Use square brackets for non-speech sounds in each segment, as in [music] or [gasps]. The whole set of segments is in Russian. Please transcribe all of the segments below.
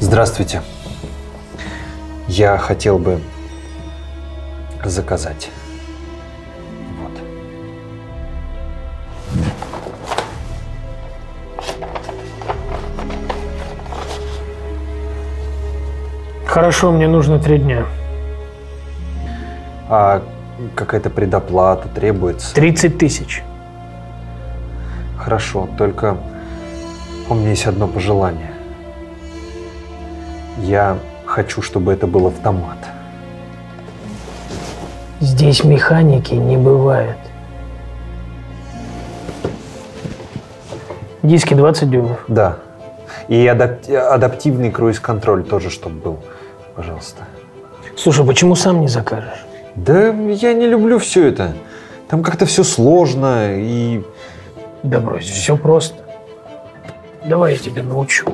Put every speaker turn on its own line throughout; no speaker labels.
Здравствуйте. Я хотел бы заказать. Вот.
Хорошо, мне нужно три дня.
А какая-то предоплата требуется?
30 тысяч.
Хорошо, только у меня есть одно пожелание. Я хочу, чтобы это был автомат.
Здесь механики не бывает. Диски 20 дюймов.
Да. И адап- адаптивный круиз-контроль тоже, чтобы был. Пожалуйста.
Слушай, почему сам не закажешь?
Да я не люблю все это. Там как-то все сложно и...
Да брось, все просто. Давай я тебя научу.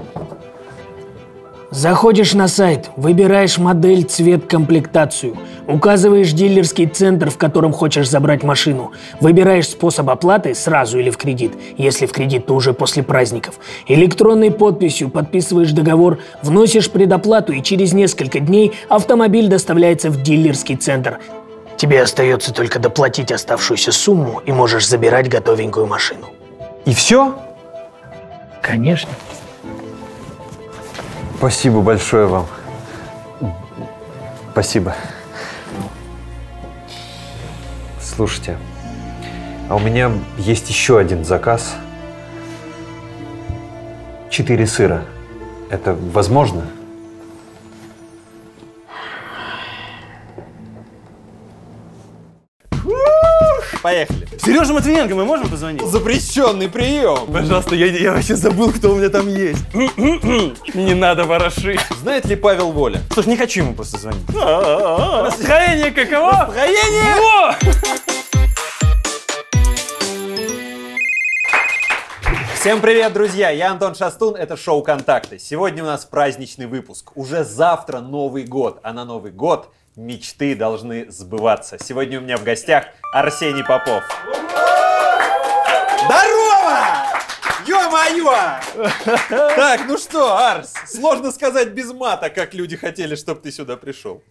Заходишь на сайт, выбираешь модель, цвет, комплектацию, указываешь дилерский центр, в котором хочешь забрать машину, выбираешь способ оплаты сразу или в кредит, если в кредит, то уже после праздников, электронной подписью подписываешь договор, вносишь предоплату и через несколько дней автомобиль доставляется в дилерский центр. Тебе остается только доплатить оставшуюся сумму и можешь забирать готовенькую машину.
И все?
Конечно.
Спасибо большое вам. Спасибо. Слушайте, а у меня есть еще один заказ. Четыре сыра. Это возможно?
Поехали.
Сережа Матвиенко, мы можем позвонить?
Запрещенный прием.
Пожалуйста, я, я вообще забыл, кто у меня там есть. [laughs] Не надо вороши.
Знает ли Павел Воля?
Слушай, не хочу ему просто звонить. Настроение каково?
Настроение?
Во!
Всем привет, друзья! Я Антон Шастун, это шоу «Контакты». Сегодня у нас праздничный выпуск. Уже завтра Новый год, а на Новый год мечты должны сбываться. Сегодня у меня в гостях Арсений Попов. Здорово! Ё-моё! Так, ну что, Арс, сложно сказать без мата, как люди хотели, чтобы ты сюда пришел.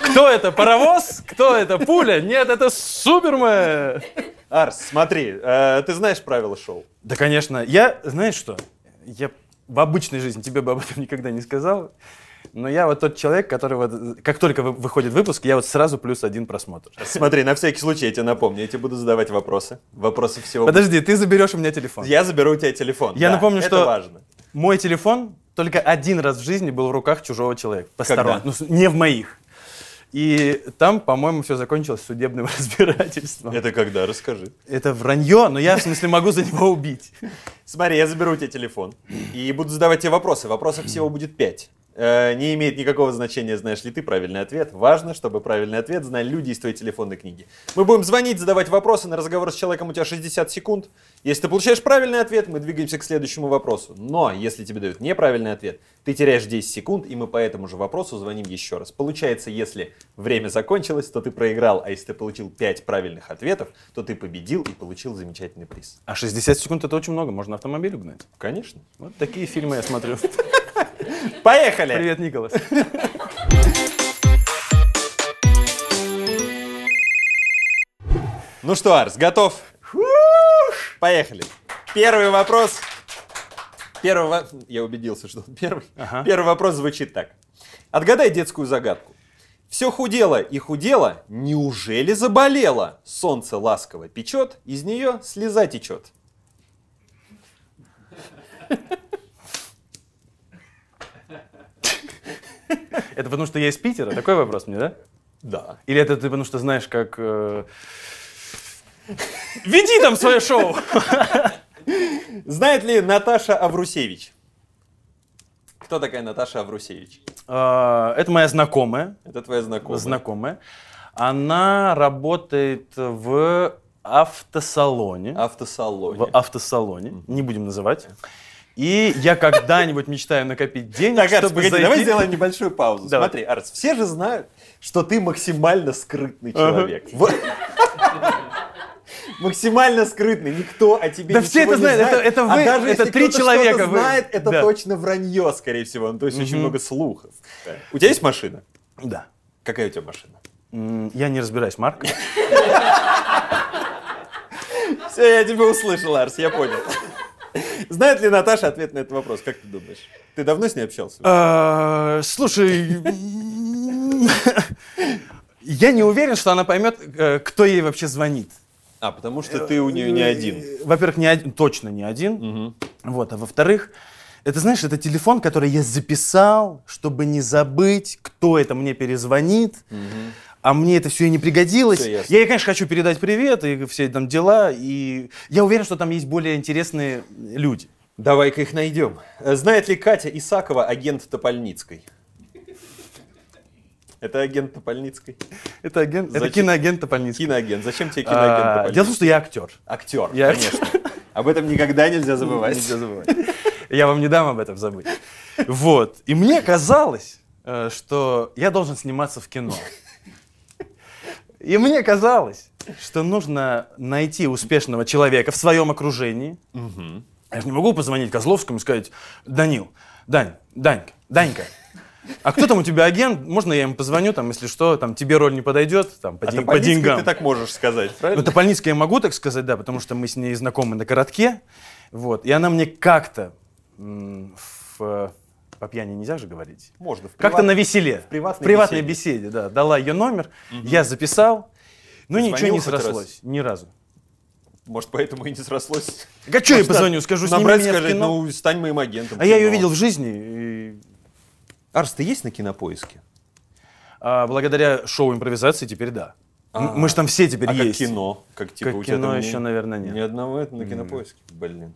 Кто это, паровоз? Кто это, пуля? Нет, это Супермен.
Арс, смотри, э, ты знаешь правила шоу?
Да, конечно. Я, знаешь что? Я в обычной жизни тебе бы об этом никогда не сказал. Но я вот тот человек, который вот, как только вы- выходит выпуск, я вот сразу плюс один просмотр.
Смотри, на всякий случай я тебе напомню, я тебе буду задавать вопросы. Вопросы всего.
Подожди, ты заберешь у меня телефон.
Я заберу у тебя телефон.
Я
Да,
напомню,
это
что
важно.
мой телефон только один раз в жизни был в руках чужого человека. Постороннего. Ну, не в моих. И там, по-моему, все закончилось судебным [laughs] разбирательством. Это...
Это когда? Расскажи.
вранье, но я, в смысле, могу за него убить.
Смотри, я заберу у тебя телефон и буду задавать тебе вопросы. Вопросов всего будет пять. Э, Не имеет никакого значения, знаешь ли ты правильный ответ. Важно, чтобы правильный ответ знали люди из твоей телефонной книги. Мы будем звонить, задавать вопросы. На разговор с человеком у тебя 60 секунд. Если ты получаешь правильный ответ, мы двигаемся к следующему вопросу. Но если тебе дают неправильный ответ, ты теряешь 10 секунд, и мы по этому же вопросу звоним еще раз. Получается, если время закончилось, то ты проиграл, а если ты получил 5 правильных ответов, то ты победил и получил замечательный приз.
А 60 секунд это очень много, можно автомобиль угнать.
Конечно.
Вот такие фильмы я смотрю. [laughs]
Поехали!
Привет, Николас.
Ну что, Арс, готов? Поехали. Первый вопрос. Первый Я убедился, что он первый.
Ага.
Первый вопрос звучит так. Отгадай детскую загадку. Все худело и худело, неужели заболело? Солнце ласково печет, из нее слеза течет.
Это потому что я из Питера? Такой вопрос мне, да?
Да.
Или это ты потому что знаешь, как... э, Веди там свое шоу!
Знает ли Наташа Аврусевич? Кто такая Наташа Аврусевич?
А, Это моя знакомая.
Это твоя знакомая.
Знакомая. Она работает в автосалоне.
Автосалоне.
В автосалоне. Не будем называть. И я когда-нибудь мечтаю накопить денег,
Так, Арс,
чтобы
погоди,
зайти...
давай сделаем небольшую паузу.
Давай.
Смотри, Арс, все же знают, что ты максимально скрытный человек. Вот. Максимально скрытный. Никто о тебе
Да все это знают,
знает.
это- это
А
вы,
даже
это
если
три человека вы.
знает, это
Да.
точно вранье, скорее всего. Ну, то есть очень много слухов. У тебя есть машина?
Да.
Какая у тебя машина?
Я не разбираюсь, Марк. [laughs]
Все, я тебя услышал, Арс, я понял. Знает ли Наташа ответ на этот вопрос? Как ты думаешь? Ты давно с ней общался?
А, Слушай, я не уверен, что она поймет, э, кто ей вообще звонит.
А, потому что ты у нее не один.
Э, Во-первых, не один, точно не один. Вот, а во-вторых, это, знаешь, это телефон, который я записал, чтобы не забыть, кто это мне перезвонит. А мне это все и не пригодилось.
Ясно.
я ей, конечно, хочу передать привет и все там дела. И я уверен, что там есть более интересные люди.
Давай-ка их найдем. Э, Знает ли Катя Исакова агент Топольницкой? Это агент Топольницкой?
Это агент, это
Зачем?
киноагент Топольницкий.
Киноагент. Зачем тебе киноагент
А,
Топольницкой?
Дело в том, что я актер.
Актер,
Я-
конечно. [laughs] Об этом никогда нельзя забывать.
Нельзя забывать. Я вам не дам об этом забыть. Вот. И мне казалось, э, что я должен сниматься в кино. И мне казалось, что нужно найти успешного человека в своем окружении. Я же не могу позвонить Козловскому и сказать, Данил, Дань, Данька, Данька, а кто там у тебя агент? Можно я ему позвоню, там, если что, там, тебе роль не подойдет, там, по,
А
ден- по деньгам.
ты так можешь сказать,
Ну,
правильно?
Топольницкая я могу так сказать, да, потому что мы с ней знакомы на коротке. Вот. И она мне как-то в, по пьяни нельзя же говорить.
Можно. в
Как-то на веселе.
в приватной
беседе. да. Дала ее номер, я записал.
Ты
ничего не
хоть раз?
срослось. Ни разу.
Может, поэтому и не срослось.
А что я позвоню, скажу, сними
Набрать,
меня в
сказать,
кино.
ну, стань моим агентом.
А я ее
кино.
видел в жизни. и,
Арс, ты есть на кинопоиске?
а, благодаря шоу импровизации теперь да.
А.
Мы же там все теперь
А как
есть.
кино? Как, типа,
Как
у тебя
кино
там
еще,
ни-
наверное, нет.
Ни одного это на кинопоиске. Блин.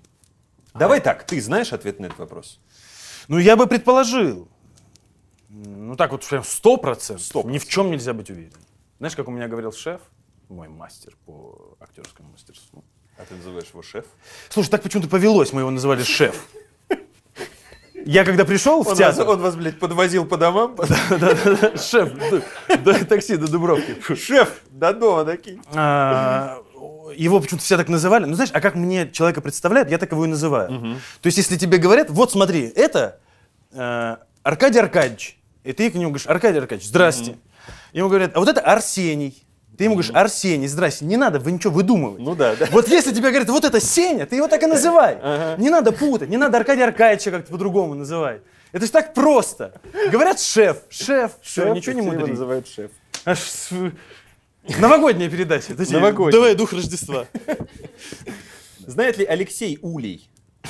Давай так, ты знаешь ответ на этот вопрос?
Ну, я бы предположил. Ну, так вот прям сто процентов. Ни в чем нельзя быть уверен. Знаешь, как у меня говорил шеф, мой мастер по актерскому мастерству.
А ты называешь его шеф?
Слушай, так почему-то повелось, мы его называли шеф. Я когда пришел в
Он вас,
театр...
он вас, блядь, подвозил по домам? [laughs]
Шеф, такси до Дубровки.
Шеф, до дома такие.
А, Его почему-то все так называли. Ну, знаешь, а как мне человека представляют, я так его и называю. То есть, если тебе говорят, вот смотри, это э, Аркадий Аркадьевич. И ты к нему говоришь, Аркадий Аркадьевич, здрасте. Ему говорят, а вот это Арсений. Ты ему говоришь, Арсений, здрасте. Не надо, вы ничего выдумывать.
Ну да, да.
Вот если тебе говорят, вот это Сеня, ты его так и называй. [laughs] Не надо путать, не надо Аркадия Аркадьевича как-то по-другому называть. Это же так просто. Говорят шеф, шеф, все, ничего не мудрить.
называют шеф.
С- Новогодняя передача.
Новогодняя.
Давай дух Рождества. [laughs]
Знает ли Алексей Улей? [laughs]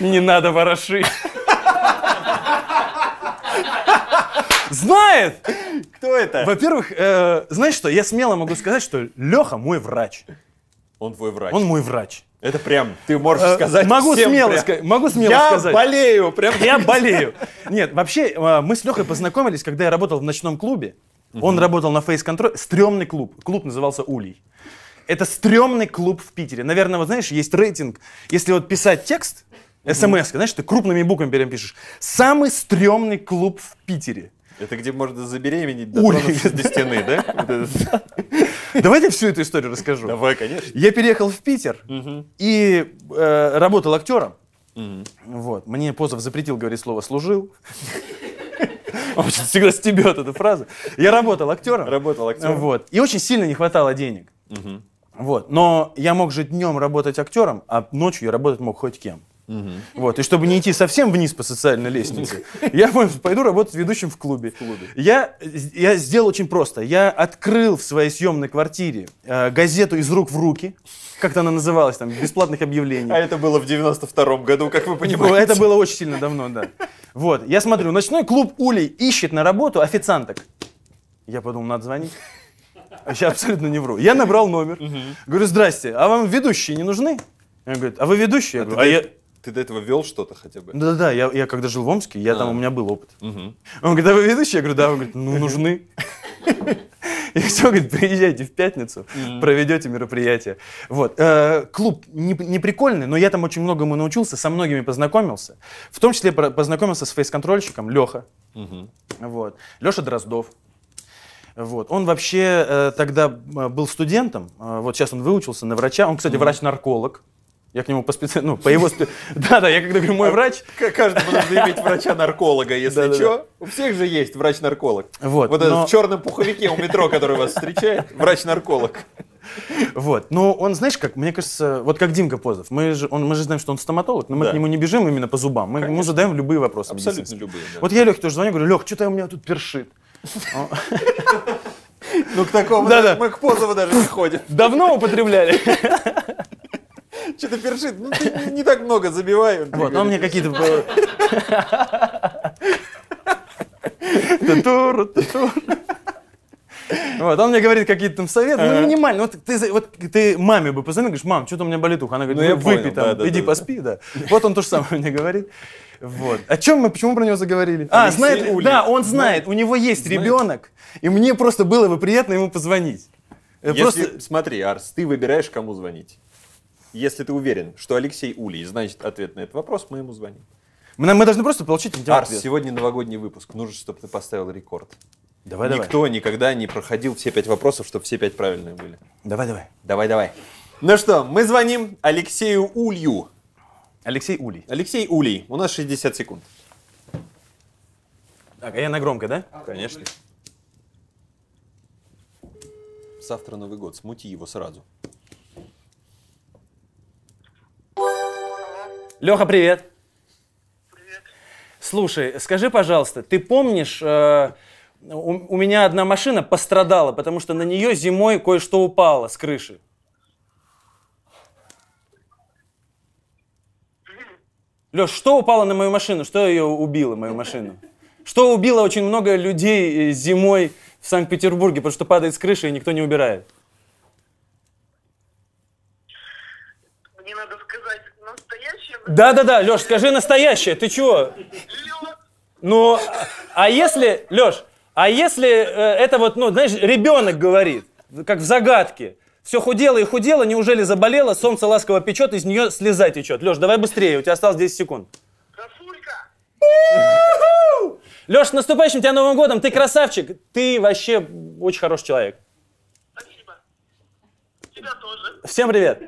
Не надо вороши. Знает!
Кто это?
Во-первых, э, знаешь что, я смело могу сказать, что Леха мой врач.
Он твой врач.
Он мой врач.
Это прям, ты можешь
Э,
сказать
могу
всем
смело
прям.
сказать. Могу смело
Я
сказать.
болею, прям.
Я болею. Нет, вообще, э, мы с Лехой познакомились, когда я работал в ночном клубе. Он работал на фейс-контроль. Стрёмный клуб. Клуб назывался Улей. Это стрёмный клуб в Питере. Наверное, вот знаешь, есть рейтинг. Если вот писать текст, смс, знаешь, ты крупными буквами пишешь. Самый стрёмный клуб в Питере.
Это где можно забеременеть, дотронувшись до стены, [laughs] да?
Давайте всю эту историю расскажу.
Давай, конечно.
Я переехал в Питер и э, работал актером. Вот. Мне Позов запретил говорить слово «служил». [laughs] Он всегда стебет эту фразу. Я работал актером.
Работал актером.
Вот. И очень сильно не хватало денег. Вот. Но я мог же днем работать актером, а ночью я работать мог хоть кем. Вот. И чтобы не идти совсем вниз по социальной лестнице, [laughs] я пойду работать ведущим в клубе. Я, я сделал очень просто. Я открыл в своей съемной квартире э, газету «Из рук в руки», как-то она называлась, там, бесплатных объявлений.
А это было в 92-м году, как вы
Ну,
понимаете.
Это было очень сильно давно, да. Вот, я смотрю, ночной клуб Улей ищет на работу официанток. Я подумал, надо звонить. А сейчас абсолютно не вру. Я набрал номер. Говорю, здрасте, а вам ведущие не нужны? Он говорит, а вы ведущие? Я
Ты
говорю, а я...
Ты до этого вел что-то хотя бы?
Да-да-да, я, я когда жил в Омске, я там,
А.
у меня был опыт. Он говорит, а вы ведущие? Я говорю, да. Он говорит, ну, нужны. И все, говорит, приезжайте в пятницу, проведете мероприятие. Вот. Э, клуб не, не прикольный, но я там очень многому научился, со многими познакомился. В том числе познакомился с фейс-контрольщиком Леха. Вот. Леша Дроздов. Вот. Он вообще э, тогда э, был студентом, э, вот сейчас он выучился на врача. Он, кстати, врач-нарколог. Я к нему по специ... ну, по его... [laughs] Да-да, я когда говорю, мой врач,
К- Каждому нужно иметь врача-нарколога, если что. У всех же есть врач-нарколог.
Вот,
Вот этот в черном пуховике у метро, который вас встречает, врач-нарколог. [laughs]
Вот. Но он, знаешь, как, мне кажется, вот как Димка Позов. Мы же, он, мы же знаем, что он стоматолог, но мы
Да.
к нему не бежим именно по зубам. Мы ему задаем любые вопросы.
Абсолютно любые, да.
Вот я Лехе тоже звоню, говорю, Лех, что-то у меня тут першит. [laughs]
Ну, к такому
Да-да.
мы к Позову даже не ходим.
Давно употребляли? [laughs]
Что-то першит. Ну, ты не- так много забивай.
Вот, он мне какие-то... Татур, татур. Вот, он мне говорит какие-то там советы, ну минимально. Вот ты, вот ты маме бы позвонил, говоришь, мам, что-то у меня болит ухо. Она говорит,
Ну, я
«Вы- выпей
понял,
там,
да,
иди
да,
поспи, да. Вот он то же самое мне говорит. Вот. О чем мы, почему про него заговорили? А,
Алексей
знает, да, он знает, у него есть ребенок, и мне просто было бы приятно ему позвонить. Э,
Если,
Просто,
смотри, Арс, ты выбираешь, кому звонить. Если ты уверен, что Алексей Улей значит ответ на этот вопрос, мы ему звоним.
мы, мы должны просто получить него
Арс,
ответ.
сегодня новогодний выпуск. Нужно, чтобы ты поставил рекорд.
Давай, давай.
Никто никогда не проходил все пять вопросов, чтобы все пять правильные были.
Давай, давай.
Давай, давай. Ну что, мы звоним Алексею Улью.
Алексей Улей.
Алексей Улей, у нас 60 секунд.
Так, а я на громко, да?
Конечно. Завтра Новый год, смути его сразу.
Леха, привет. Слушай, скажи, пожалуйста, ты помнишь, э, у, у меня одна машина пострадала, потому что на нее зимой кое-что упало с крыши. Леш, что упало на мою машину? Что ее убило, мою машину? Что убило очень много людей э, зимой в Санкт-Петербурге, потому что падает с крыши и никто не убирает?
Мне надо сказать настоящее.
Да-да-да, Леш, скажи настоящее, ты чего? Ну, а- если, Леш, а если э, это вот, ну, знаешь, ребенок говорит, как в загадке, все худело и худело, неужели заболело, солнце ласково печет, из нее слеза течет. Леш, давай быстрее, у тебя осталось 10 секунд. Леш, с наступающим тебя Новым годом, ты красавчик, ты вообще очень хороший человек.
Спасибо. Тебя тоже.
Всем привет.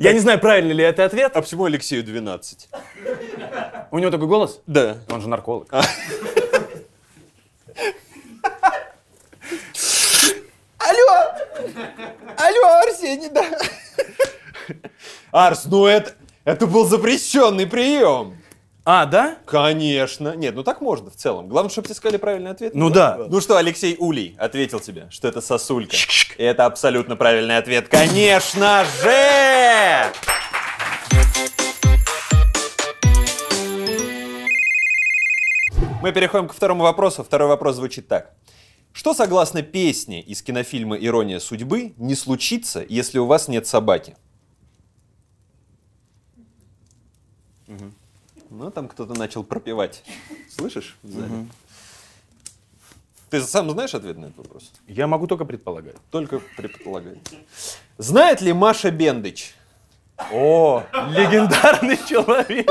Я не знаю, правильный ли это ответ.
А почему Алексею 12?
У него такой голос?
Да.
Он же нарколог.
Алло! Алло, Арсений, да. Арс, ну это, это был запрещенный прием.
А, да?
Конечно. Нет, ну так можно в целом. Главное, чтобы тебе сказали правильный ответ.
Ну да.
Ну что, Алексей Улей ответил тебе, что это сосулька. И это абсолютно правильный ответ. Конечно же! Мы переходим ко второму вопросу. Второй вопрос звучит так. Что, согласно песне из кинофильма «Ирония судьбы», не случится, если у вас нет собаки? Ну, там кто-то начал пропевать. Слышишь? в зале? Ты сам знаешь ответ на этот вопрос?
Я могу только предполагать.
Только предполагай. Знает ли Маша Бендыч?
О, легендарный человек.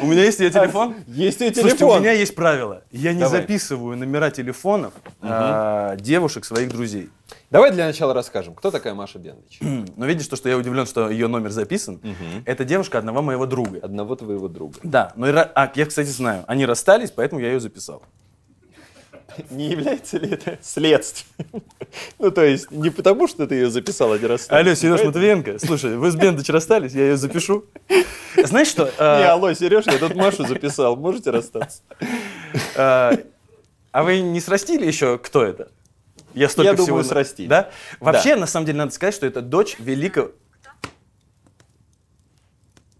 У меня есть ее телефон.
Есть ее
Слушайте,
телефон.
у меня есть правило. Я не
Давай.
записываю номера телефонов а, девушек своих друзей.
Давай для начала расскажем, кто такая Маша Бендыч?
Но видишь, то, что я удивлен, что ее номер записан, это девушка одного моего друга.
Одного твоего друга.
Да, но и ра- а, я, кстати, знаю. Они расстались, поэтому я ее записал.
Не является ли это следствием? Ну, то есть, не потому, что ты ее записал один раз.
Алло, Сереж Матвиенко, слушай, вы с Бендыч расстались, я ее запишу. Знаешь что?
Не,
а,
алло, Сереж, я тут Машу записал, можете расстаться?
а, а вы не срастили еще, кто это? Я столько
Я думаю,
всего...
срастили.
Да? Вообще, на самом деле, надо сказать, что это дочь великого...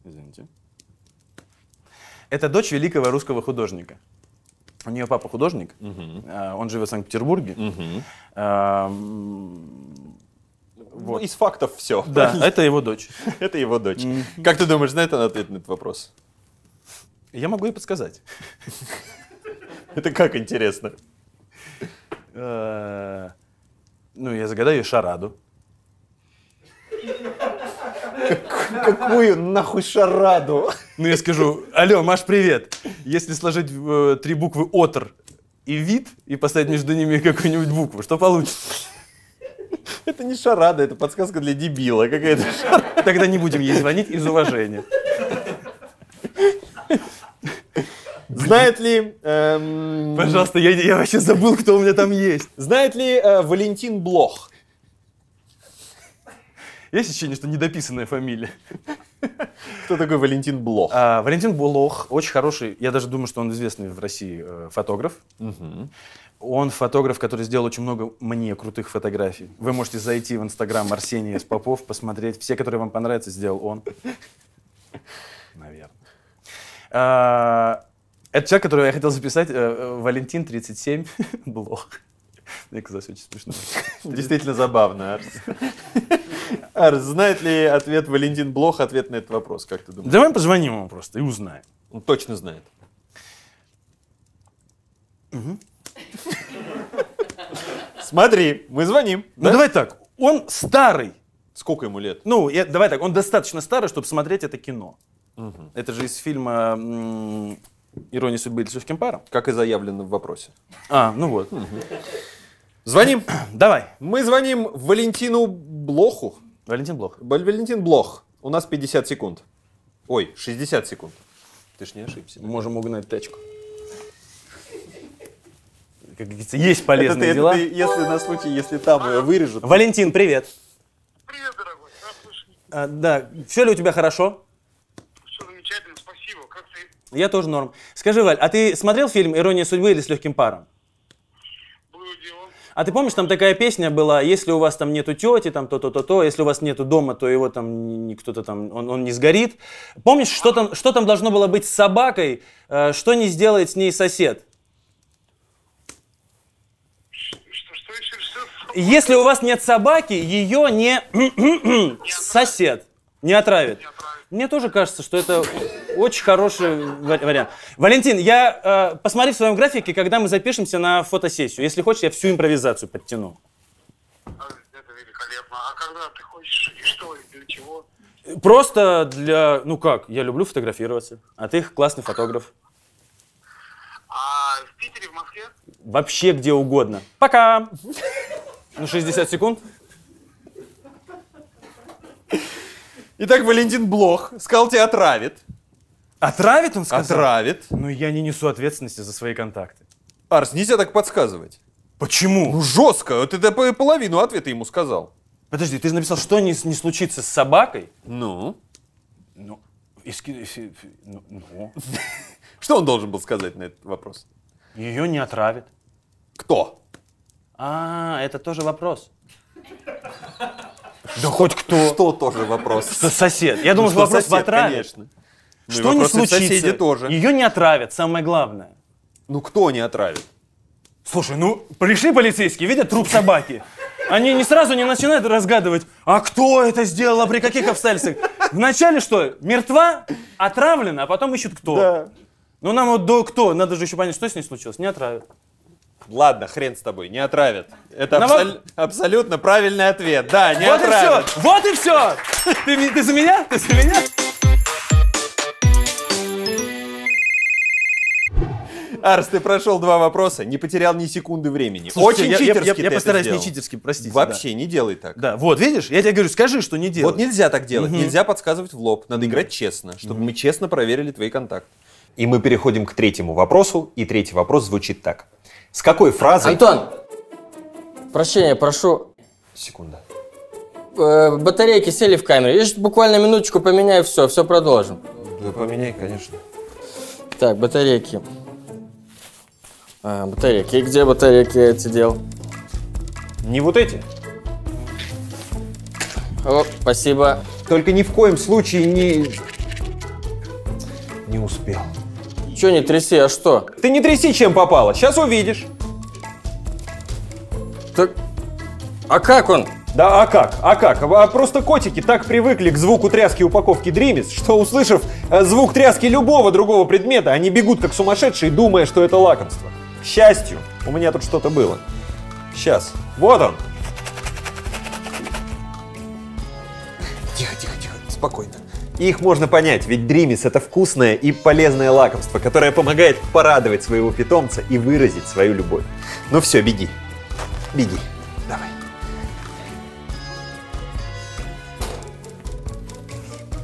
Извините. Это дочь великого русского художника. У нее папа художник, а, он живет в Санкт-Петербурге. А, м,
Вот. Из фактов все.
Да, [laughs] это его дочь.
Это его дочь. Как ты думаешь, знает она ответ на этот вопрос?
Я могу ей подсказать.
Это как интересно.
Э, Ну, я загадаю ей шараду.
Какую нахуй шараду?
Ну, я скажу, алло, Маш, привет. Если сложить э, три буквы «отр» и «вид» и поставить между ними какую-нибудь букву, что получится?
Это не шарада, это подсказка для дебила какая-то.
Тогда не будем ей звонить из уважения.
Знает ли... эм,
Пожалуйста, я, я вообще забыл, кто у меня там есть.
Знает ли э, Валентин Блох?
Есть ощущение, что недописанная фамилия.
Кто такой Валентин Блох?
А, Валентин Булох очень хороший, я даже думаю, что он известный в России э, фотограф. Он фотограф, который сделал очень много мне крутых фотографий. Вы можете зайти в инстаграм Арсения. Попов, посмотреть. Все, которые вам понравятся, сделал он. [laughs] Наверное. А, это человек, которого я хотел записать, э, э, Валентин 37 [laughs] Блох. Мне казалось очень смешно. [laughs]
Действительно забавно, Арс. [laughs] Арс, знает ли ответ Валентин Блох ответ на этот вопрос, как ты думаешь?
Давай позвоним ему просто и узнаем.
Он точно знает. Смотри, мы звоним.
Ну
да?
давай так, он старый.
Сколько ему лет?
Ну, я- давай так, он достаточно старый, чтобы смотреть это кино. Это же из фильма м, «Ирония судьбы» или «С легким паром».
Как и заявлено в вопросе.
А, ну вот.
Звоним. [clears throat]
Давай.
Мы звоним Валентину Блоху.
Валентин Блох.
Вал- Валентин Блох. У нас 50 секунд. Ой, 60 секунд. Ты ж не ошибся.
Можем угнать тачку. Как говорится, есть
Это
полезные
ты- это
дела.
ты, если на случай, если там ее вырежут.
Валентин, привет.
Привет, дорогой.
А, да, все ли у тебя хорошо?
все замечательно, спасибо. Как ты?
Я тоже норм. Скажи, Валь, а ты смотрел фильм «Ирония судьбы» или «С легким паром»?
Было дело.
А ты помнишь, там такая песня была, если у вас там нету тети, там то-то, то-то, если у вас нету дома, то его там кто-то там, он, он не сгорит. Помнишь, что там, что там должно было быть с собакой, э, что не сделает с ней сосед? Если у вас нет собаки, ее не [clears throat] сосед не отравит. Мне тоже кажется, что это очень хороший ва- вариант. Валентин, я э, посмотри в своем графике, когда мы запишемся на фотосессию. Если хочешь, я всю импровизацию подтяну.
Это великолепно. А когда ты хочешь и что, и для чего?
Просто для, ну как, я люблю фотографироваться, а ты классный фотограф.
А в Питере, в Москве?
Вообще где угодно. Пока! Ну, 60 секунд.
Итак, Валентин Блох сказал тебе отравит.
Отравит, он сказал?
Отравит.
Ну, я не несу ответственности за свои контакты.
Арс, нельзя так подсказывать.
Почему?
Ну жестко, по- половину ответа ему сказал.
Подожди, ты же написал, что не, не случится с собакой?
Ну?
Ну, иски- ну, ну, [laughs]
Что он должен был сказать на этот вопрос?
ее не отравит.
Кто?
А, это тоже вопрос. Да хоть кто.
Что тоже вопрос?
Что сосед. Я думал,
Ну, что
вопрос
сосед,
в отраве.
Ну,
Что не случится?
тоже.
Ее не отравят, самое главное.
Ну кто не отравит?
Слушай, ну пришли полицейские, видят труп собаки. Они не сразу не начинают разгадывать, а кто это сделал, а при каких обстоятельствах. Вначале что, мертва, отравлена, а потом ищут кто. Ну нам вот до кто, надо же еще понять, что с ней случилось, не отравят.
Ладно, хрен с тобой, не отравят. Это абсол- абсолютно правильный ответ. Да, не
вот
отравят.
и все, вот и все. Ты, ты за меня? Ты за меня?
Арс, ты прошел два вопроса, не потерял ни секунды времени.
Слушайте,
Очень
я- я-
читерски
я- я
это
постараюсь не
сделал.
читерски, простите,
Вообще не делай так.
Да, вот, видишь, я тебе говорю, скажи, что не делать.
Вот нельзя так делать, нельзя подсказывать в лоб. Надо играть честно, чтобы мы честно проверили твои контакты.
И мы переходим к третьему вопросу, и третий вопрос звучит так. С какой фразой...
Антон, прощения, прошу.
Секунда.
Э, батарейки сели в камере. Я буквально минуточку поменяю, все, все продолжим.
Да поменяй, конечно.
Так, батарейки. А, батарейки. И где батарейки я эти дел?
Не вот эти.
О, спасибо.
Только ни в коем случае не... Не успел.
Че не тряси, а что?
Ты не тряси, чем попало. Сейчас увидишь.
Так, а как он?
Да, а как? А как? А просто котики так привыкли к звуку тряски упаковки Дримис, что, услышав э, звук тряски любого другого предмета, они бегут как сумасшедшие, думая, что это лакомство. К счастью, у меня тут что-то было. Сейчас. Вот он. Тихо, тихо, тихо. Спокойно. И их можно понять, ведь Дримис это вкусное и полезное лакомство, которое помогает порадовать своего питомца и выразить свою любовь. Ну все, беги. Беги. Давай.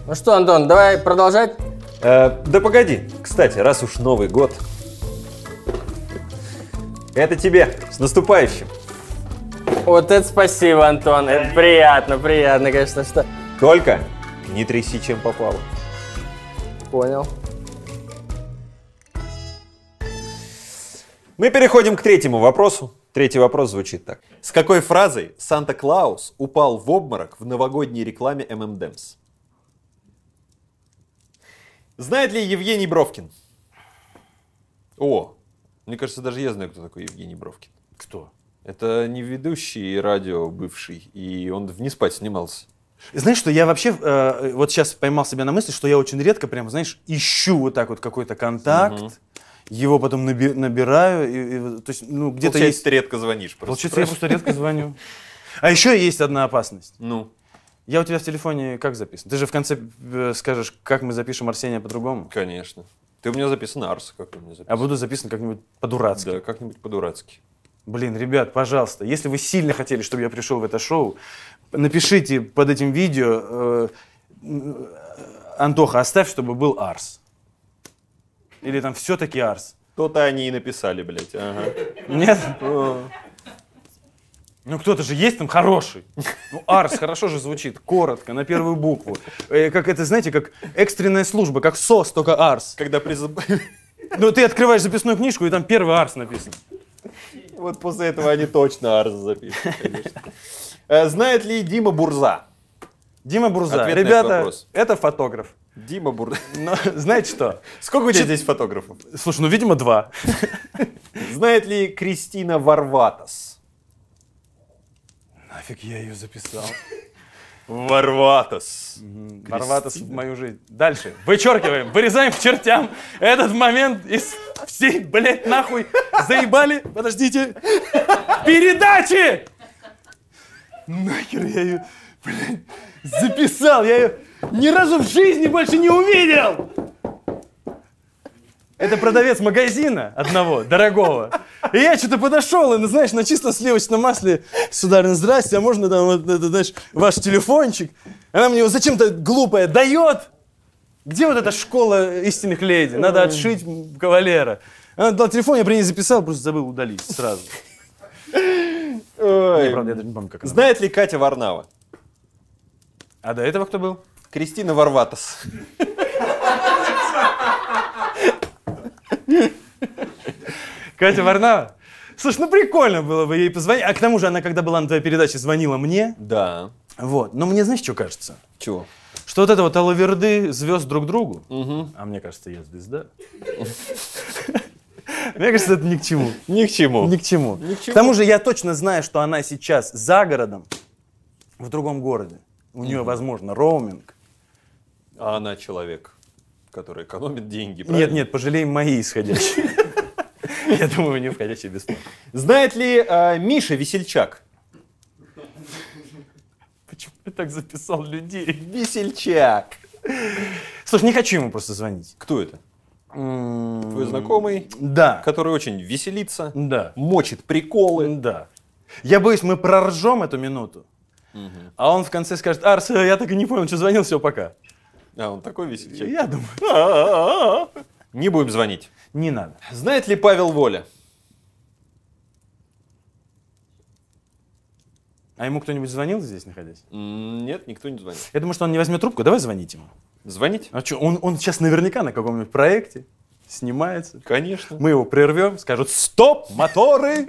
Ну что, Антон, давай продолжать?
Э, да погоди. Кстати, раз уж Новый год. Это тебе. С наступающим.
Вот это спасибо, Антон. Это приятно, приятно, конечно, что...
Только не тряси, чем попало.
Понял.
Мы переходим к третьему вопросу. Третий вопрос звучит так.
С какой фразой Санта-Клаус упал в обморок в новогодней рекламе M&M's? Знает ли Евгений Бровкин? О, мне кажется, даже я знаю, кто такой Евгений Бровкин.
Кто?
Это не ведущий радио бывший, и он в «Не спать» снимался.
Знаешь, что я вообще э, вот сейчас поймал себя на мысли, что я очень редко прям, знаешь, ищу вот так вот какой-то контакт, его потом наби- набираю, и, и, то есть, ну, где-то есть...
ты редко звонишь. Просто.
Получается, я просто редко звоню. [laughs] А еще есть одна опасность.
Ну,
Я у тебя в телефоне как записан? Ты же в конце э, скажешь, как мы запишем Арсения по-другому.
конечно. Ты у меня записан Арс, как у меня записан.
А буду записан как-нибудь по-дурацки.
Да, как-нибудь по-дурацки.
Блин, ребят, пожалуйста, если вы сильно хотели, чтобы я пришел в это шоу, напишите под этим видео, э, Антоха, оставь, чтобы был Арс. Или там все-таки Арс.
То-то они и написали, блядь. Ага.
Нет? Ну кто-то же есть там хороший. Ну Арс хорошо же звучит, коротко, на первую букву. Э, как это, знаете, как экстренная служба, как СОС, только Арс.
Когда призаб... [laughs]
Ну ты открываешь записную книжку, и там первый Арс написан.
Вот после этого они точно Арс запишут, конечно. Э, Знает ли Дима Бурза?
Дима Бурза.
Ответ
Ребята,
вопрос.
это фотограф.
Дима Бурза.
Но знаете что?
Сколько у тебя здесь фотографов?
Слушай, ну, видимо, два.
Знает ли Кристина Варватас?
Нафиг я ее записал.
Варватас.
Ворваться в мою жизнь. Дальше. Вычеркиваем, вырезаем к чертям этот момент из всей, блядь, нахуй заебали. Подождите. Передачи! Нахер я ее, блядь, записал. Я ее ни разу в жизни больше не увидел. Это продавец магазина одного, дорогого. И я что-то подошел, и, ну, знаешь, на чисто сливочном масле, сударыня, здрасте, а можно там, вот, это, знаешь, ваш телефончик? Она мне его зачем-то глупая дает. Где вот эта школа истинных леди? Надо отшить кавалера. Она дала телефон, я при ней записал, просто забыл удалить сразу. Не, правда, я даже не помню, как она.
Знает ли Катя Варнава?
А до этого кто был?
Кристина Варватас.
Катя Варнава? Слушай, ну прикольно было бы ей позвонить. А к тому же она, когда была на твоей передаче, звонила мне.
Да.
Вот. Но мне знаешь, что кажется?
Чего?
Что вот это вот алаверды звезд друг другу, а мне кажется, я звезда. Мне кажется, это ни к чему.
Ни к чему.
Ни к чему. К тому же я точно знаю, что она сейчас за городом, в другом городе. У нее, возможно, роуминг.
А она человек, который экономит деньги.
Нет,
правильно?
нет, пожалеем мои исходящие. [laughs] Я думаю, у нее входящие бесплатно.
Знает ли э, Миша Весельчак?
Почему я так записал людей?
Весельчак.
Слушай, не хочу ему просто звонить.
Кто это? Твой знакомый,
Да.
который очень веселится,
Да.
мочит приколы.
Да. Я боюсь, мы проржем эту минуту, а он в конце скажет, Арс, я так и не понял, что звонил, все, пока.
А, он такой весельчак.
Я думаю, [laughs]
Не будем звонить.
не надо.
Знает ли Павел Воля?
А ему кто-нибудь звонил здесь, находясь?
Нет, никто не звонит.
Я думаю, что он не возьмет трубку, давай звонить ему.
Звонить?
А что, он, он сейчас наверняка на каком-нибудь проекте снимается.
Конечно.
Мы его прервем, скажут, стоп, моторы!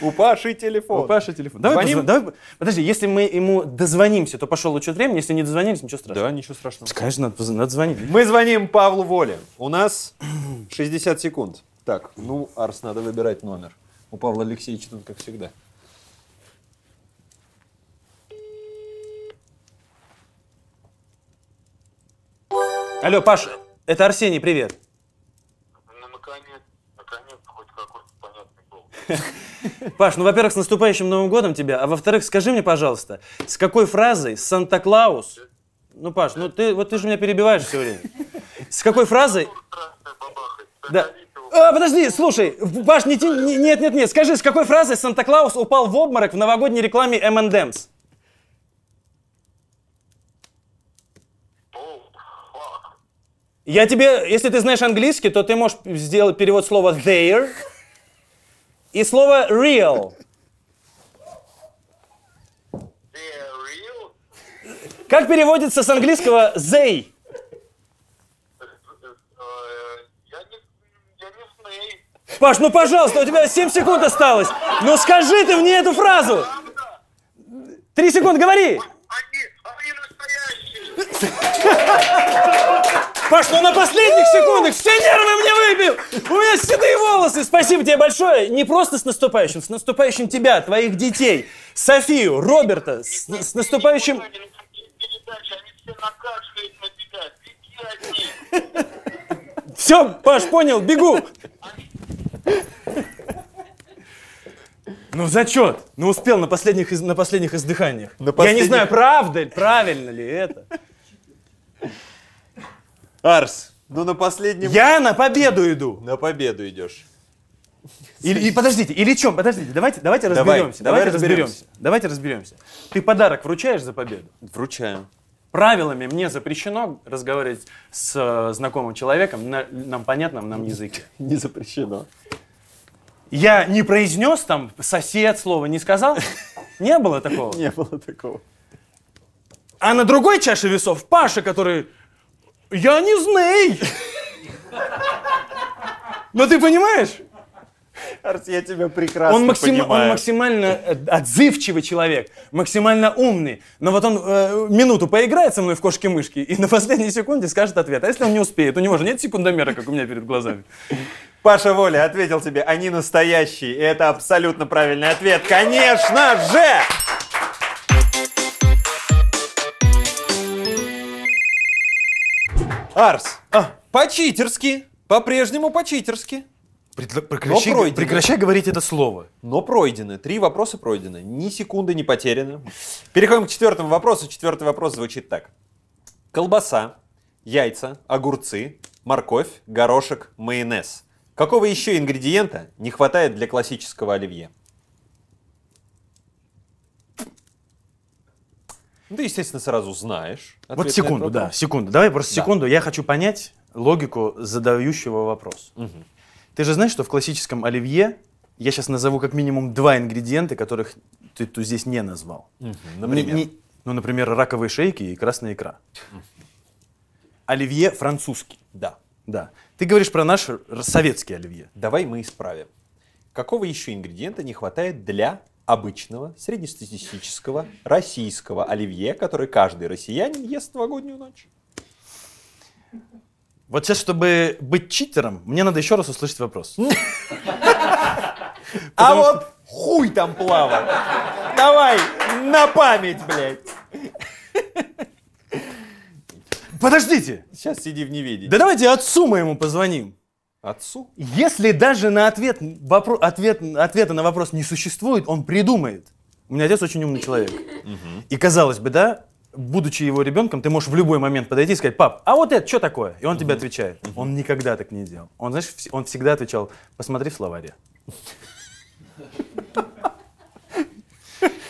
У Паши телефон.
У Паши телефон. Давай,
Звоним?
позв- давай, подожди, если мы ему дозвонимся, то пошел учет времени, если не дозвонились, ничего страшного.
Да, ничего страшного.
Конечно, надо, поз- надо звонить.
Мы звоним Павлу Воле. У нас 60 секунд. Так, ну, Арс, надо выбирать номер. У Павла Алексеевича тут как всегда.
Алло, Паш, это Арсений, привет.
Ну, наконец, наконец, хоть какой-то понятный голос. [laughs]
Паш, ну, во-первых, с наступающим Новым годом тебя, а во-вторых, скажи мне, пожалуйста, с какой фразой Санта-Клаус ну, Паш, ну ты, вот ты же меня перебиваешь все время. С какой фразой? Да. А, подожди, слушай, Паш, не, не- нет, нет, нет, скажи, с какой фразой Санта-Клаус упал в обморок в новогодней рекламе M&M's? Я тебе, если ты знаешь английский, то ты можешь сделать перевод слова there и слова real. Как переводится с английского they?
Э, знаю.
Паш, ну пожалуйста, у тебя 7 секунд осталось. Ну скажи ты мне эту фразу. Три секунды, говори.
Они, они настоящие. [laughs]
Паш, ну на последних секундах все нервы мне выбил. У меня седые волосы. Спасибо тебе большое. Не просто с наступающим, с наступающим тебя, твоих детей, Софию, Роберта, с, с наступающим...
Все накашляют на тебя. Беги от них.
Все, Паш, понял, бегу. Ну, зачет. Ну, успел на последних, из- на последних издыханиях.
На
Я не
последних-
знаю, правда, правильно ли это.
Арс, ну на последнем...
Я на победу иду.
На победу идешь.
Или, и подождите, или чем? Подождите, давайте, давайте
Давай,
разберемся.
давай
давайте
разберемся.
разберемся. Давайте разберемся. Ты подарок вручаешь за победу?
Вручаем.
Правилами мне запрещено разговаривать с э, знакомым человеком на нам понятном нам языке. [laughs]
Не запрещено.
Я не произнес там сосед слова, не сказал? [laughs] Не было такого?
Не было такого.
А на другой чаше весов Паша, который «Я не знаю». Но ты понимаешь?
Арс, я тебя прекрасно
Он, максим- он
понимаю.
максимально э, отзывчивый человек, максимально умный. Но вот он э, минуту поиграет со мной в кошки-мышки и на последней секунде скажет ответ. А если он не успеет? У него же нет секундомера, как у меня перед глазами.
Паша Воля ответил тебе, они настоящие. И это абсолютно правильный ответ. Конечно же! Арс,
А.
по-читерски, по-прежнему по-читерски.
прекращай,
Но пройдено.
прекращай говорить это слово.
Но пройдены. Три вопроса пройдены. Ни секунды не потеряны. Переходим к четвертому вопросу. Четвертый вопрос звучит так. Колбаса, яйца, огурцы, морковь, горошек, майонез. Какого еще ингредиента не хватает для классического оливье? Ну, ты, естественно, сразу знаешь.
Вот секунду, да, секунду. Давай просто
Да.
секунду. Я хочу понять логику задающего вопрос. Ты же знаешь, что в классическом оливье я сейчас назову как минимум два ингредиента, которых ты тут здесь не назвал.
Например?
Не- не- ну, например, раковые шейки и красная икра. Оливье французский.
Да.
Да. Ты говоришь про наш советский оливье.
Давай мы исправим. Какого еще ингредиента не хватает для обычного, среднестатистического, российского оливье, который каждый россиянин ест в новогоднюю ночь?
Вот сейчас, чтобы быть читером, мне надо еще раз услышать вопрос. [laughs]
А вот хуй там плавал. Давай, на память, блядь.
Подождите!
Сейчас сиди в неведении.
Да давайте отцу моему позвоним.
Отцу?
Если даже на ответ, вопро- ответ, ответа на вопрос не существует, он придумает. У меня отец очень умный человек. И казалось бы, да, будучи его ребенком, ты можешь в любой момент подойти и сказать, пап, а вот это что такое? И он тебе отвечает. Он никогда так не делал. Он, знаешь, он всегда отвечал, посмотри в словаре.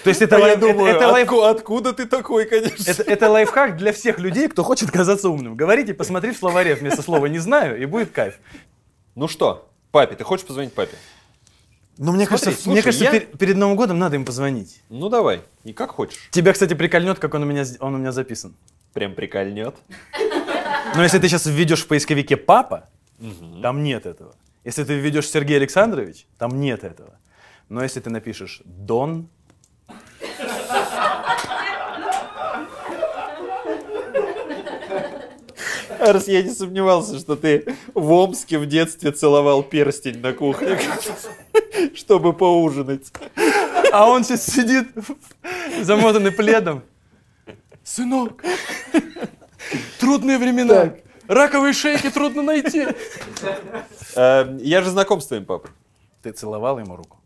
То есть это,
я
лайф- это-
думаю,
это лайф-
отку- откуда ты такой, конечно?
это, это лайфхак для всех людей, кто хочет казаться умным. Говорите, посмотри в словаре вместо слова «не знаю», и будет кайф.
Ну что, папе, ты хочешь позвонить папе?
Но мне
Смотри,
кажется,
слушай,
мне кажется
я-
пер- перед Новым годом надо им позвонить.
Ну давай, и как хочешь.
Тебя, кстати, прикольнет, как он у меня, он у меня записан.
Прям прикольнет.
Но если ты сейчас введешь в поисковике «папа», там нет этого. Если ты введешь Сергей Александрович, там нет этого. Но если ты напишешь «Дон»,
Арс, я не сомневался, что ты в Омске в детстве целовал перстень на кухне, [laughs] чтобы поужинать.
а он сейчас сидит замотанный пледом. Сынок, трудные времена. Раковые шейки трудно найти.
Э, Я же знаком с твоим папой.
Ты целовал ему руку?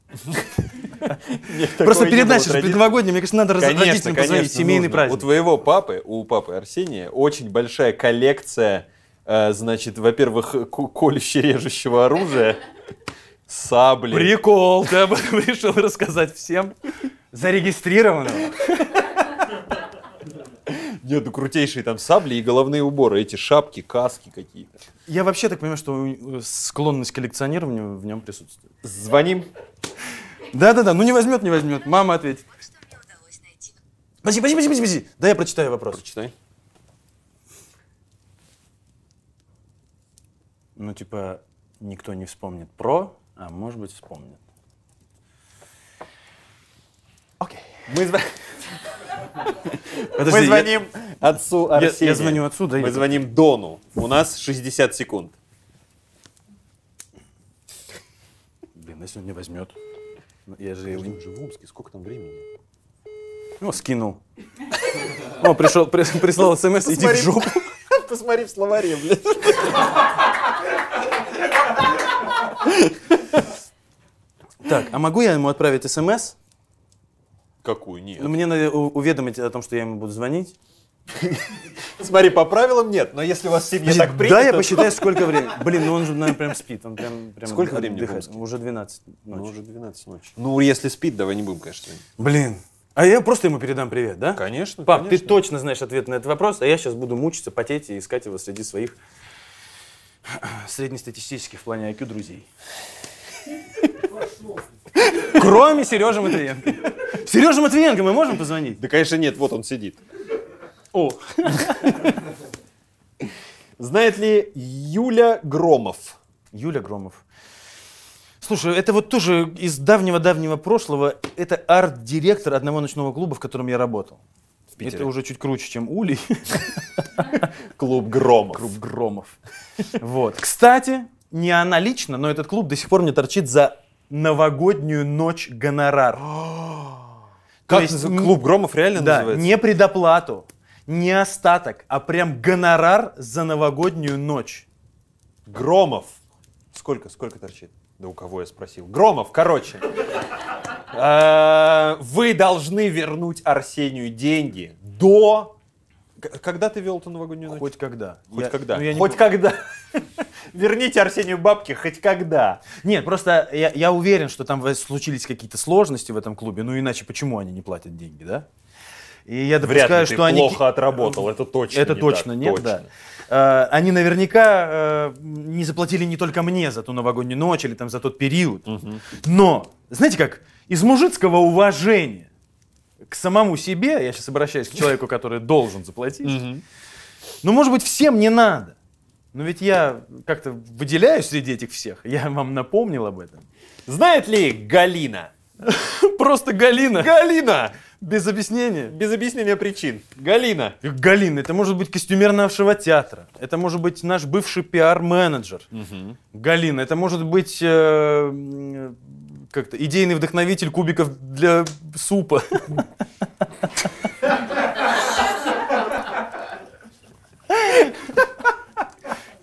Просто перед нашей же предновогодней, мне кажется, надо родителям позвонить. Семейный праздник.
У твоего папы, у папы Арсения, очень большая коллекция, э, значит, во-первых, колюще-режущего оружия, сабли.
Прикол, ты об этом [laughs] решил рассказать всем. Зарегистрировано.
Нет, ну крутейшие там сабли и головные уборы, эти шапки, каски какие-то.
Я вообще так понимаю, что э, склонность к коллекционированию в нем присутствует.
Звоним.
Да-да-да, ну не возьмет, не возьмет. Мама ответит. Подожди, подожди, подожди, подожди. Да я прочитаю вопрос.
Читай.
Ну, типа, никто не вспомнит про, а может быть вспомнит. Окей.
Мы, зв-
Подожди,
мы
я-
звоним отцу
я,
Арсения.
я звоню отсюда.
Мы звоним Дону. У нас 60 секунд.
Блин, если он не возьмет. Ну, Я же его...
Же в Омске, сколько там времени?
Ну, скинул. О, пришел, при- прислал смс, иди в жопу. [laughs]
Посмотри в словаре, блядь.
Так, а могу я ему отправить смс?
Какую? Нет.
Ну, мне надо уведомить о том, что я ему буду звонить.
Смотри, по правилам нет, но если у вас в семье так принято...
да, я посчитаю, сколько времени. Блин, ну он же, наверное, прям спит. Он прям, прям
Сколько времени?
Уже 12
Ну,
ночи.
уже 12 ночи. Ну, если спит, давай не будем, конечно.
Блин. А я просто ему передам привет, да?
Конечно,
Пап,
конечно.
ты точно знаешь ответ на этот вопрос, а я сейчас буду мучиться, потеть и искать его среди своих среднестатистических в плане IQ друзей. Кроме Сережи Матвиенко. Сережа Матвиенко, мы можем позвонить?
Да, конечно, нет, вот он сидит.
О,
Знает ли Юля Громов?
Юля Громов. Слушай, это вот тоже из давнего-давнего прошлого. Это арт-директор одного ночного клуба, в котором я работал. Это уже чуть круче, чем Улей.
Клуб Громов.
Клуб Громов. Вот. Кстати, не она лично, но этот клуб до сих пор мне торчит за новогоднюю ночь гонорар. [gasps]
Как
То есть
Клуб Громов реально
Да,
называется?
не предоплату, не остаток, а прям гонорар за новогоднюю ночь.
Громов. Сколько, сколько торчит? Да у кого я спросил? Громов, короче. Э, Вы должны вернуть Арсению деньги до... Когда ты вел эту новогоднюю ночь?
Хоть когда.
Хоть когда?
ну, я не
Хоть когда. Верните Арсению бабки хоть когда.
Нет, просто я, я уверен, что там случились какие-то сложности в этом клубе, ну иначе почему они не платят деньги, да? И я
Вряд
допускаю,
ли ты
что они...
плохо отработал, это точно
Это
не
точно
так,
нет,
точно.
да. Э, Они наверняка э, не заплатили не только мне за ту новогоднюю ночь или там за тот период. Но, знаете как, из мужицкого уважения к самому себе, я сейчас обращаюсь к человеку, который должен заплатить, ну, может быть, всем не надо. Но ведь я как-то выделяюсь среди этих всех. Я вам напомнил об этом.
Знает ли Галина? [laughs]
Просто Галина.
Галина!
Без объяснения.
Без объяснения причин. Галина.
Галина, это может быть костюмер нашего театра. Это может быть наш бывший пиар-менеджер. Галина, это может быть э, как-то идейный вдохновитель кубиков для супа. [laughs]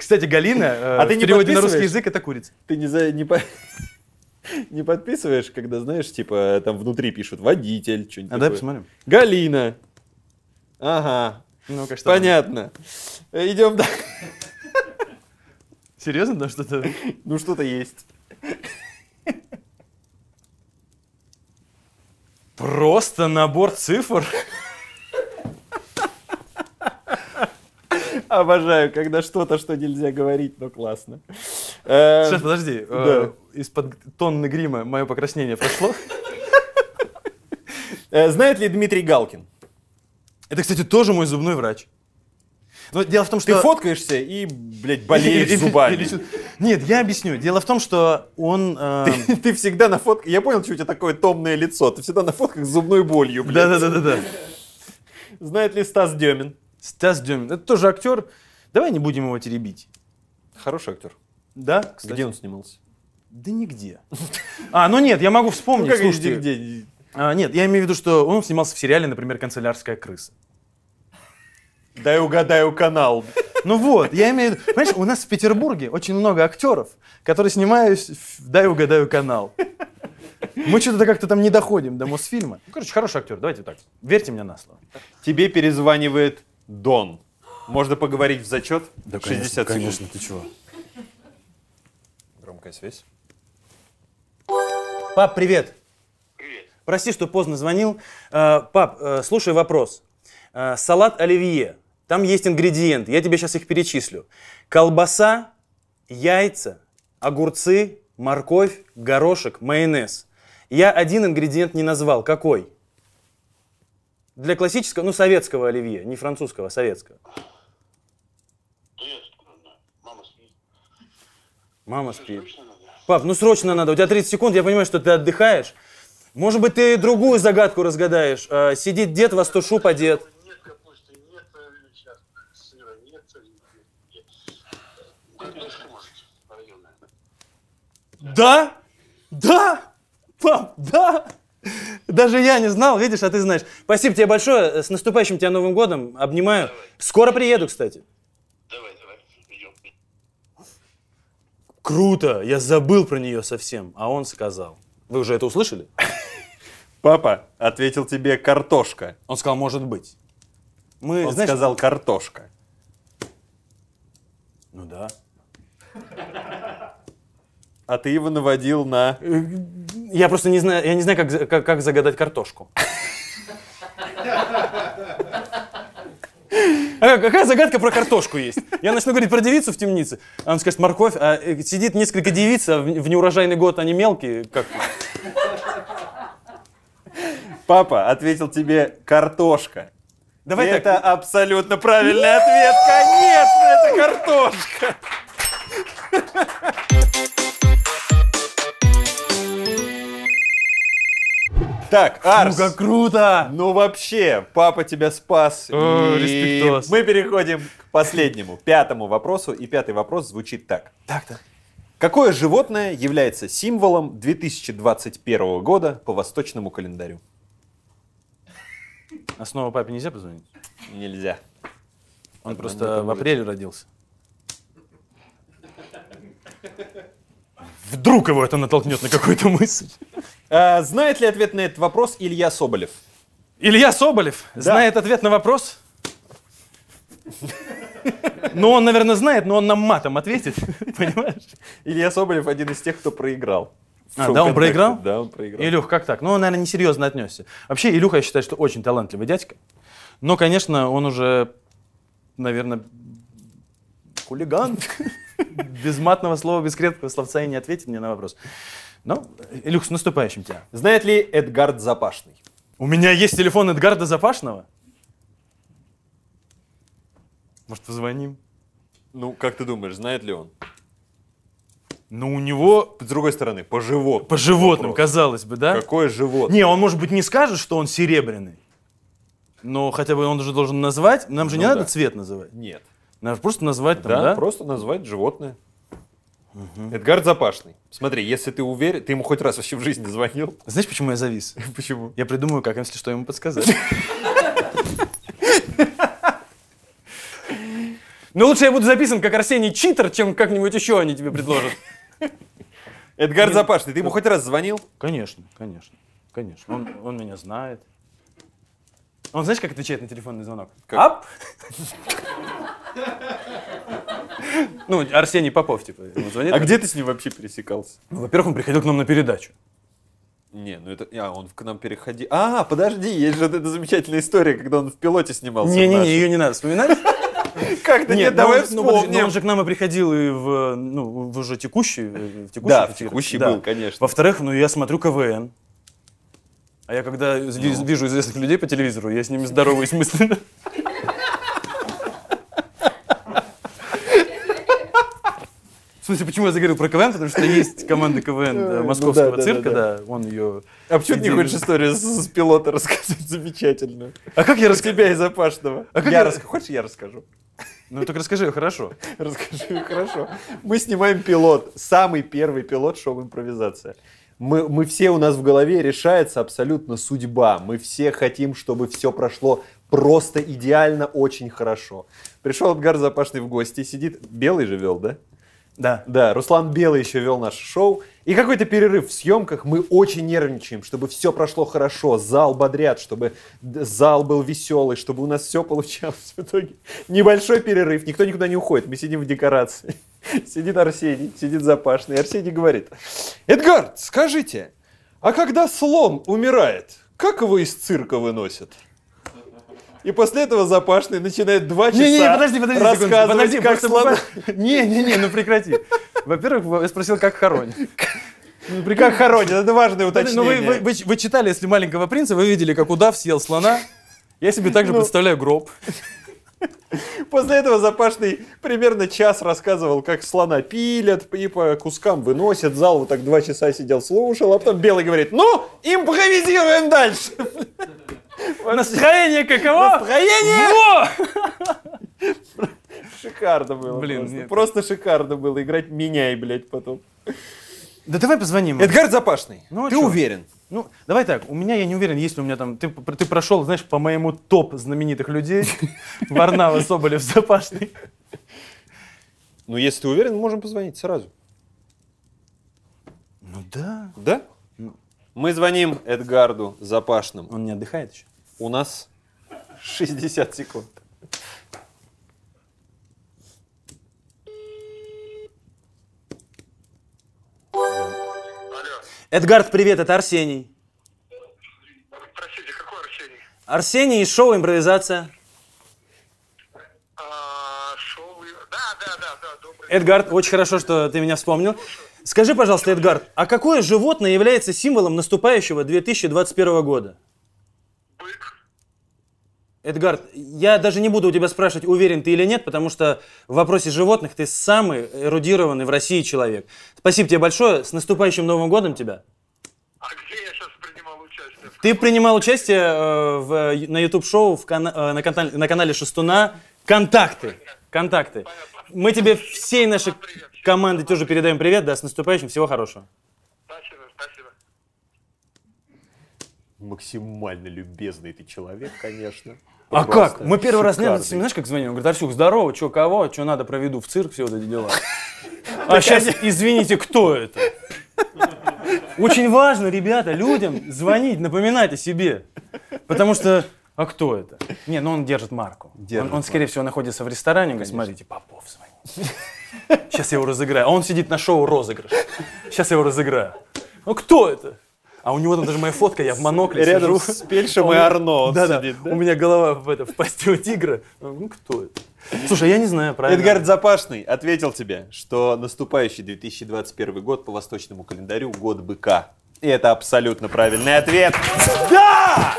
Кстати, Галина э,
А ты
в
не
переводе на русский язык это курица.
Ты не, за, не, по- [laughs] не подписываешь, когда, знаешь, типа, там внутри пишут водитель, что-нибудь
А
такое.
посмотрим.
Галина. Ага,
Ну-ка, что там?
понятно. Идем дальше.
Серьезно, да, что-то?
Ну, что-то есть.
Просто набор цифр.
Обожаю, когда что-то, что нельзя говорить, но классно. Э,
Сейчас, подожди. э, Из-под тонны грима мое покраснение прошло.
э, Знает ли Дмитрий Галкин?
Это, кстати, тоже мой зубной врач. Но дело в том, что...
Ты фоткаешься и, блядь, болеешь [laughs] зубами.
Нет, я объясню. Дело в том, что он... э,
Ты всегда на фотках... Я понял, что у тебя такое томное лицо. Ты всегда на фотках с зубной болью, блядь.
Да-да-да-да.
Знает ли Стас Демин?
Стас Демин. Это тоже актер. Давай не будем его теребить.
Хороший актер.
Да, кстати?
Где он снимался?
Да нигде. А, ну нет, я могу вспомнить.
Ну, как
Слушайте,
где, где?
а, нет, я имею в виду, что он снимался в сериале, например, «Канцелярская крыса».
Дай угадаю канал.
Ну вот, я имею в виду... Понимаешь, у нас в Петербурге очень много актеров, которые снимаются в «Дай угадаю канал». Мы что-то как-то там не доходим до Мосфильма. Ну, короче, хороший актер, давайте так. Верьте мне на слово.
Тебе перезванивает Дон. Можно поговорить в зачет? 60 секунд.
ты чего?
Громкая связь.
Пап, привет.
Привет.
Прости, что поздно звонил. Э, пап, э, слушай вопрос. Э, салат оливье. Там есть ингредиенты. Я тебе сейчас их перечислю. Колбаса, яйца, огурцы, морковь, горошек, майонез. Я один ингредиент не назвал. Какой? Для классического, ну, советского оливье. Не французского, а советского.
Мама спит.
Мама спит. Пап, ну срочно надо. У тебя 30 секунд, я понимаю, что ты отдыхаешь. Может быть, ты другую загадку разгадаешь. Э, сидит дед, во стушу подет. Да? Да? Пап, да? Даже я не знал, видишь, а ты знаешь. Спасибо тебе большое. С наступающим тебя Новым годом. Обнимаю. Скоро приеду, кстати.
Давай, давай, идем.
Круто. Я забыл про нее совсем. А он сказал. Вы уже это услышали? [laughs]
Папа ответил тебе картошка.
Он сказал, может быть. Мы,
Он
знаешь,
сказал картошка.
Ну да.
А ты его наводил на...
Я просто не знаю, я не знаю, как, как, как загадать картошку. А какая загадка про картошку есть? Я начну говорить про девицу в темнице, а он скажет морковь, а э, сидит несколько девиц, а в, неурожайный год они мелкие, как...
Папа ответил тебе картошка.
Давай
И
так.
это абсолютно правильный ответ. Конечно, это картошка. Так, Арс.
Ну как круто!
Ну вообще, папа тебя спас.
О,
и
респектос.
мы переходим к последнему, пятому вопросу. И пятый вопрос звучит так.
Так-то.
Какое животное является символом 2021 года по восточному календарю?
А снова папе нельзя позвонить?
Нельзя.
Он просто в апреле родился. Вдруг его это натолкнет на какую-то мысль.
А, знает ли ответ на этот вопрос Илья Соболев?
Илья Соболев знает ответ на вопрос. Ну, он, наверное, знает, но он нам матом ответит. [laughs] Понимаешь?
Илья Соболев один из тех, кто проиграл.
А, да, он проиграл?
Да, он проиграл.
Илюх, как так? Ну, он, наверное, несерьезно отнесся. Вообще, Илюха, я считаю, что очень талантливый дядька. Но, конечно, он уже, наверное, хулиган. [laughs] Без матного слова, без крепкого словца и не ответит мне на вопрос. Ну, Илюх, с наступающим тебя.
Знает ли Эдгард Запашный?
У меня есть телефон Эдгарда Запашного. Может, позвоним?
Ну, как ты думаешь, знает ли он?
Ну, у него
С другой стороны, по животным.
по животным,
Вопрос.
казалось бы, да?
Какое животное?
Не, он, может быть, не скажет, что он серебряный. Но хотя бы он уже должен назвать. Нам же не
Ну
надо
да.
цвет называть.
Нет.
Надо просто назвать там,
Да,
да?
просто назвать животное. Эдгард Запашный. Смотри, если ты уверен, ты ему хоть раз вообще в жизни звонил?
Знаешь, почему я завис? [laughs]
Почему?
Я придумаю, как, если что, ему подсказать. [laughs] Ну, лучше я буду записан как Арсений Читер, чем как-нибудь еще они тебе предложат.
Эдгард Запашный, ты ему хоть раз звонил?
Конечно, конечно, конечно. Он, он меня знает. Он знаешь, как отвечает на телефонный звонок?
Как?
Ап! Ну, Арсений Попов, типа, ему звонит.
А где ты с ним вообще пересекался?
Ну, Во-первых, он приходил к нам на передачу.
Не, ну это... А, он к нам переходил. А, подожди, есть же вот эта замечательная история, когда он в пилоте снимался.
Не-не-не, ее не надо вспоминать.
Как-то нет,
ну
давай
ну, подожди,
вспомним.
он же к нам и приходил и в, ну, в уже текущий, э, в текущий
Да, в текущий был, конечно.
Во-вторых, ну я смотрю КВН. А я когда
Ну.
вижу известных людей по телевизору, я с ними здороваюсь мысленно. В смысле, почему я заговорил про КВН? Потому что есть команда КВН
ну
московского цирка,
да,
он ее...
А почему ты не хочешь историю с, пилота рассказать замечательную?
А как я расскажу?
тебя и Запашного.
А как
я
я-
рас- Хочешь, я расскажу?
Ну так расскажи, хорошо.
Расскажи, хорошо. Мы снимаем пилот, самый первый пилот шоу «Импровизация». Мы, мы все у нас в голове решается абсолютно судьба. Мы все хотим, чтобы все прошло просто идеально, очень хорошо. Пришел Эдгар Запашный в гости, сидит, белый же вел, да?
Да.
Да, Руслан Белый еще вел наше шоу. И какой-то перерыв в съемках. Мы очень нервничаем, чтобы все прошло хорошо, зал бодрят, чтобы зал был веселый, чтобы у нас все получалось. [laughs] В итоге небольшой перерыв, никто никуда не уходит, мы сидим в декорации. Сидит Арсений, сидит Запашный. Арсений говорит, Эдгард, скажите, а когда слон умирает, как его из цирка выносят? И после этого Запашный начинает два часа
Не-не, подожди, подожди, секунду,
рассказывать,
подожди,
как слона...
буквально- Не-не-не, ну прекрати. Во-первых, я спросил, как хоронят.
Ну, при как хоронят, это важное
Ну
уточнение.
вы, вы- вы- вы читали, если маленького принца, вы видели, как удав съел слона. Я себе также
Ну.
представляю гроб.
После этого Запашный примерно час рассказывал, как слона пилят и по кускам выносят. Зал вот так два часа сидел, слушал, а потом Белый говорит, ну, импровизируем дальше. [laughs]
Настроение каково?
Настроение!
Во!
Шикарно было
Блин,
просто. Просто шикарно было играть меняй, блядь, потом.
Да давай позвоним.
Эдгард Запашный,
Ну, а
ты
чё?
уверен?
Ну, давай так, у меня, я не уверен, есть ли у меня там... Ты, ты прошел, знаешь, по моему топ знаменитых людей. [laughs] Варнава, Соболев, Запашный.
Ну, если ты уверен, можем позвонить сразу.
Ну да.
Да? Мы звоним Эдгарду Запашному.
Он не отдыхает еще?
У нас 60 секунд.
Эдгард, привет, это Арсений.
Простите, какой Арсений?
Арсений из шоу «Импровизация».
А, шоу... Да, да, да, да, добрый
Эдгард, очень хорошо, что ты меня вспомнил. Скажи, пожалуйста, Эдгард, а какое животное является символом наступающего 2021 года? Эдгард, я даже не буду у тебя спрашивать, уверен ты или нет, потому что в вопросе животных ты самый эрудированный в России человек. Спасибо тебе большое. С наступающим Новым годом тебя.
А где я сейчас принимал участие?
Ты принимал участие э, в, на YouTube-шоу э, на, канале, на канале Шестуна «Контакты». «Контакты». Мы тебе всей нашей команды тоже передаем привет. Да, с наступающим. Всего хорошего.
Спасибо, спасибо.
Максимально любезный ты человек, конечно.
А как? Мы первый раз,
шикарный.
наверное, знаешь, как звоним? Он говорит, Арсюх, здорово, что, кого, что надо, проведу в цирк, все вот эти дела. [laughs] А сейчас, извините, кто это? Очень важно, ребята, людям звонить, напоминать о себе. Потому что, а кто это? Не, ну он держит марку.
Держит
он, он, скорее всего, находится в ресторане, говорит, смотрите, Попов звонит. Сейчас я его разыграю. А он сидит на шоу «Розыгрыш». Сейчас я его разыграю. Ну кто это? А у него там даже моя фотка, я в монокле
Рядом
сижу.
с Пельшем и
Он-
Арно
да,
сидит, да?
У меня голова в, это, в пасти у тигра. Ну, кто это? Слушай, я не знаю, правильно.
Эдгард Запашный ответил тебе, что наступающий 2021 год по восточному календарю год быка. И это абсолютно правильный ответ. Да!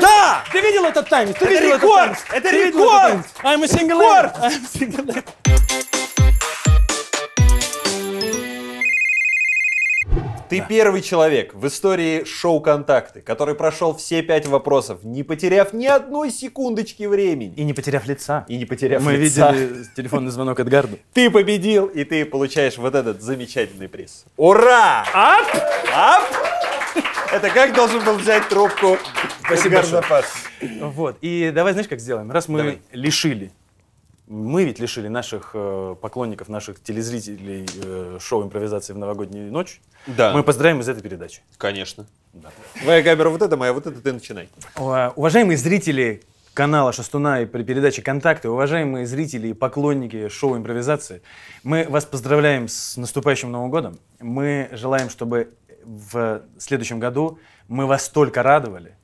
Да!
Ты видел этот тайминг? Ты
Это
видел
рекорд!
этот тайминг?
Это
Ты
рекорд!
этот тайминг? I'm a single lady. I'm a single lady.
Ты первый человек в истории шоу «Контакты», который прошел все пять вопросов, не потеряв ни одной секундочки времени.
И не потеряв лица.
И не потеряв
Мы
лица.
видели телефонный звонок Эдгарду.
Ты победил, и ты получаешь вот этот замечательный приз. Ура! Ап! Ап! Это как должен был взять трубку
Спасибо
Эдгар. Запашный?
Вот. И давай, знаешь, как сделаем? Раз мы
Давай.
лишили, мы ведь лишили наших э, поклонников, наших телезрителей э, шоу импровизации в новогоднюю ночь.
Да.
Мы поздравим из этой передачи.
Конечно. Твоя камера вот эта, моя вот эта, ты начинай.
Уважаемые зрители канала Шастуна и при передаче «Контакты», уважаемые зрители и поклонники шоу импровизации, мы вас поздравляем с наступающим Новым годом. Мы желаем, чтобы в следующем году мы вас только радовали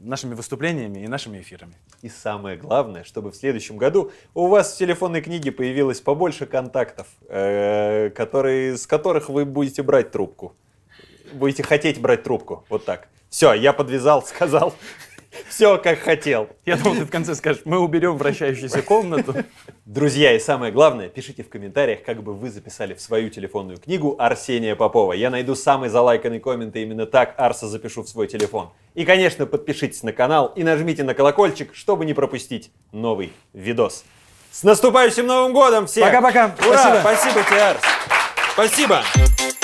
нашими выступлениями и нашими эфирами.
И самое главное, чтобы в следующем году у вас в телефонной книге появилось побольше контактов, э, которые, с которых вы будете брать трубку. Будете хотеть брать трубку. Вот так. Все, я подвязал, сказал. Все, как хотел.
Я думал, ты в конце скажешь, мы уберем вращающуюся комнату.
Друзья, и самое главное, пишите в комментариях, как бы вы записали в свою телефонную книгу Арсения Попова. Я найду самый залайканный коммент, и именно так Арса запишу в свой телефон. И, конечно, подпишитесь на канал и нажмите на колокольчик, чтобы не пропустить новый видос. С наступающим Новым годом всех!
Пока-пока.
Ура!
Спасибо.
Спасибо тебе, Арс! Спасибо!